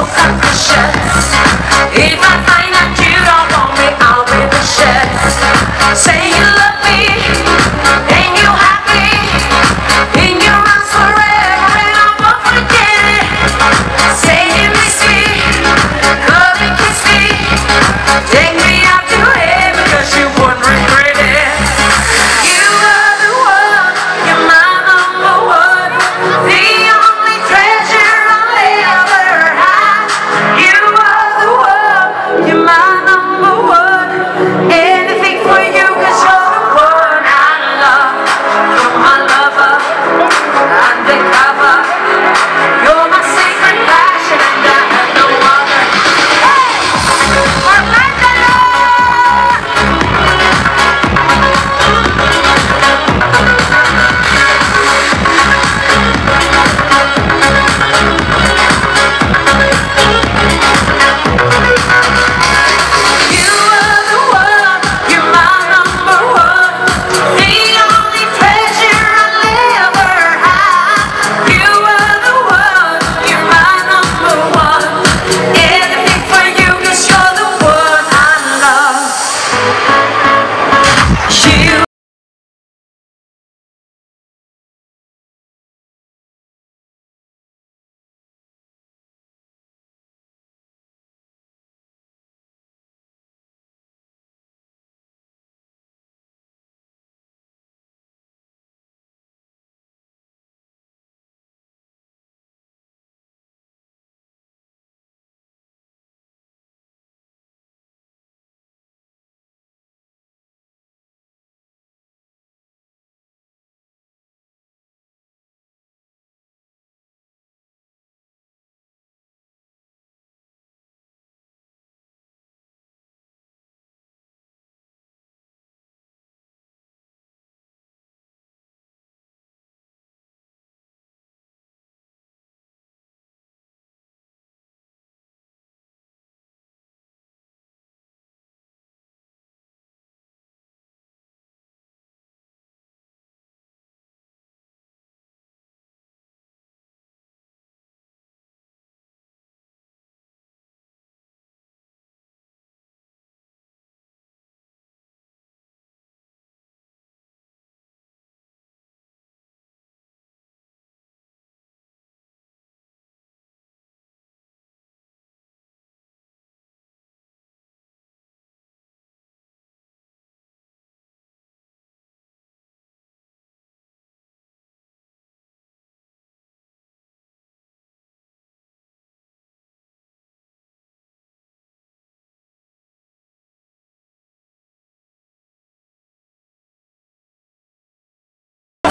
so unconscious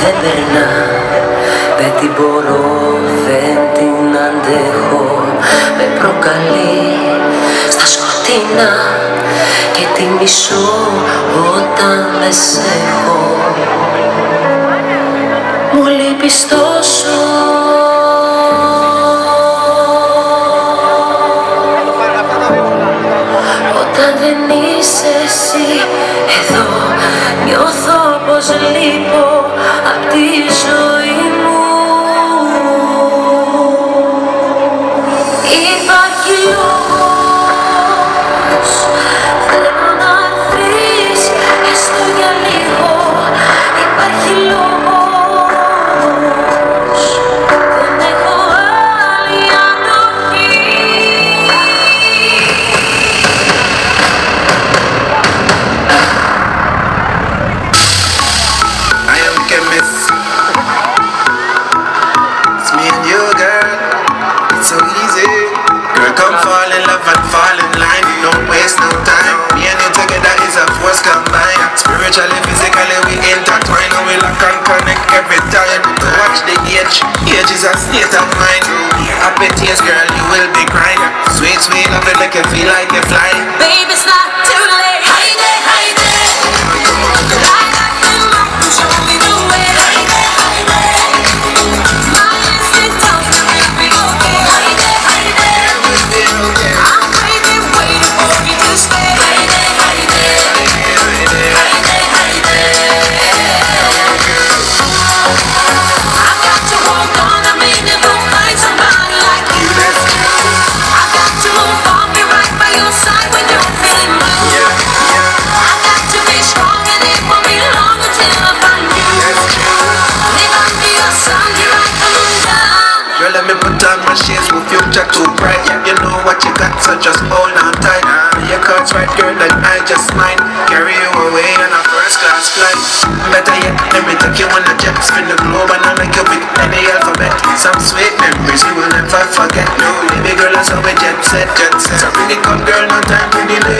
δεν περνά Δεν την μπορώ, δεν την αντέχω. Με προκαλεί στα σκοτεινά Και τη μισώ όταν δεν σε έχω. Μου λείπεις τόσο you. yours. state of mind. Up in tears, girl, you will be crying. Sweet, sweet love, it make you feel like you're flying. Girl, let me put on my shades with you jack too bright. Yeah, you know what you got, so just hold on tight. Your cards right, girl, and I just mine Carry you away on a first class flight. Better yet, let me take you on a jet. Spin the globe and I'll make you with any alphabet. Some sweet memories you will never forget. No, baby girl, that's how we jet set, jet set. So bring it up, girl, no time to delay.